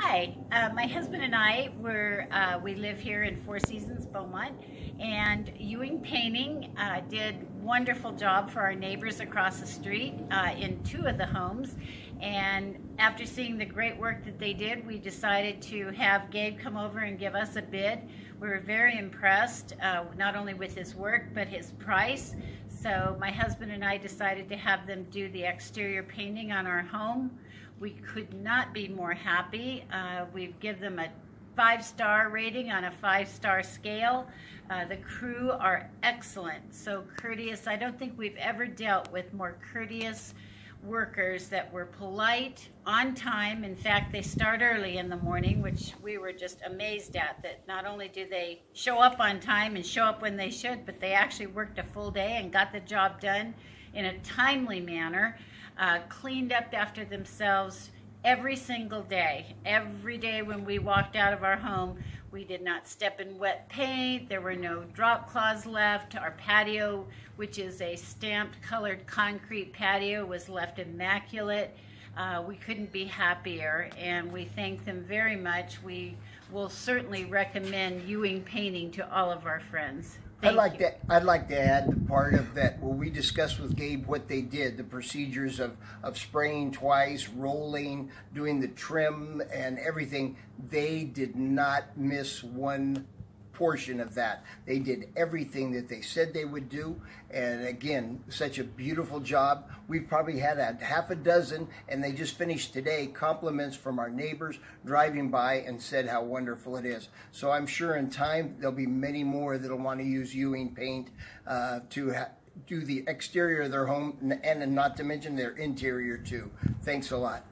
Hi, uh, my husband and I were uh, we live here in Four Seasons, Beaumont, and Ewing Painting uh, did wonderful job for our neighbors across the street uh, in two of the homes. And after seeing the great work that they did, we decided to have Gabe come over and give us a bid. We were very impressed, uh, not only with his work but his price. So my husband and I decided to have them do the exterior painting on our home. We could not be more happy. Uh, we give them a five-star rating on a five-star scale. Uh, the crew are excellent, so courteous. I don't think we've ever dealt with more courteous workers that were polite, on time. In fact, they start early in the morning, which we were just amazed at, that not only do they show up on time and show up when they should, but they actually worked a full day and got the job done in a timely manner uh, cleaned up after themselves every single day. Every day when we walked out of our home, we did not step in wet paint. There were no drop cloths left. Our patio, which is a stamped colored concrete patio, was left immaculate. Uh, we couldn't be happier, and we thank them very much. We will certainly recommend Ewing Painting to all of our friends. I'd like you. to I'd like to add the part of that where we discussed with Gabe what they did, the procedures of, of spraying twice, rolling, doing the trim and everything. They did not miss one portion of that. They did everything that they said they would do. And again, such a beautiful job. We've probably had a half a dozen, and they just finished today, compliments from our neighbors driving by and said how wonderful it is. So I'm sure in time, there'll be many more that'll want to use Ewing paint uh, to do the exterior of their home, and not to mention their interior too. Thanks a lot.